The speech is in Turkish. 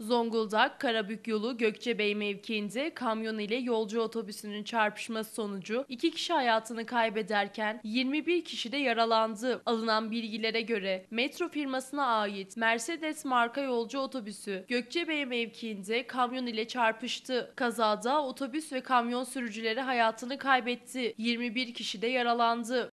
Zonguldak Karabük yolu Gökçebey mevkiinde kamyon ile yolcu otobüsünün çarpışması sonucu iki kişi hayatını kaybederken 21 kişi de yaralandı. Alınan bilgilere göre metro firmasına ait Mercedes marka yolcu otobüsü Gökçebey mevkiinde kamyon ile çarpıştı. Kazada otobüs ve kamyon sürücüleri hayatını kaybetti. 21 kişi de yaralandı.